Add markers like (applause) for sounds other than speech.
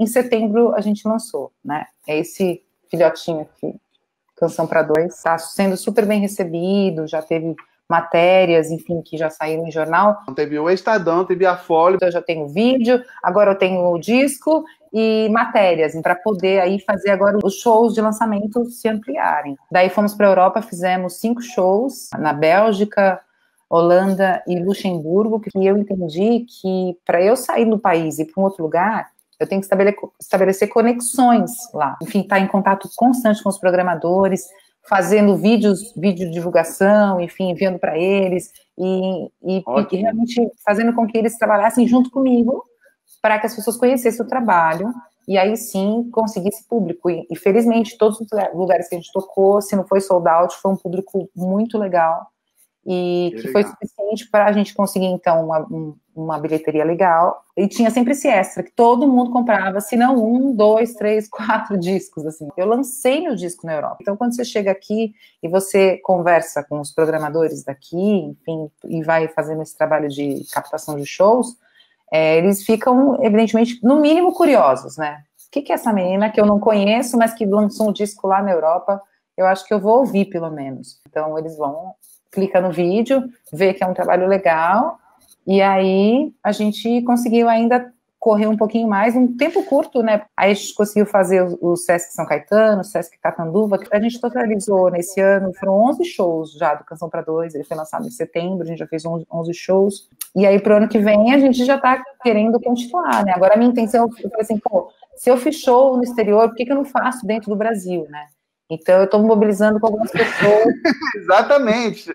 em setembro a gente lançou, né? É esse filhotinho aqui, Canção para Dois, está sendo super bem recebido, já teve matérias, enfim, que já saíram em jornal. Teve o Estadão, teve a Folha. Eu já tenho vídeo, agora eu tenho o disco e matérias, para poder aí fazer agora os shows de lançamento se ampliarem. Daí fomos para a Europa, fizemos cinco shows na Bélgica, Holanda e Luxemburgo, que eu entendi que para eu sair do país e para um outro lugar, eu tenho que estabelecer, conexões lá. Enfim, estar tá em contato constante com os programadores, fazendo vídeos, vídeo divulgação, enfim, enviando para eles e, e, e, realmente fazendo com que eles trabalhassem junto comigo para que as pessoas conhecessem o trabalho e aí sim conseguisse público. E, e felizmente, todos os lugares que a gente tocou, se não foi sold out, foi um público muito legal e que, que foi suficiente para a gente conseguir, então, uma, uma bilheteria legal. E tinha sempre esse extra, que todo mundo comprava, se não um, dois, três, (laughs) quatro discos, assim. Eu lancei meu disco na Europa. Então, quando você chega aqui e você conversa com os programadores daqui, enfim, e vai fazendo esse trabalho de captação de shows, é, eles ficam, evidentemente, no mínimo curiosos, né? O que, que é essa menina que eu não conheço, mas que lançou um disco lá na Europa? Eu acho que eu vou ouvir, pelo menos. Então, eles vão clica no vídeo, vê que é um trabalho legal, e aí a gente conseguiu ainda correr um pouquinho mais, um tempo curto, né? Aí a gente conseguiu fazer o, Sesc São Caetano, o Sesc Catanduva, que a gente totalizou nesse ano, foram 11 shows já do Canção para Dois, ele foi lançado em setembro, a gente já fez 11, 11 shows, e aí pro ano que vem a gente já tá querendo continuar, né? Agora a minha intenção, falei assim, pô, se eu fiz show no exterior, por que, que eu não faço dentro do Brasil, né? Então, eu estou mobilizando com algumas pessoas. (laughs) Exatamente.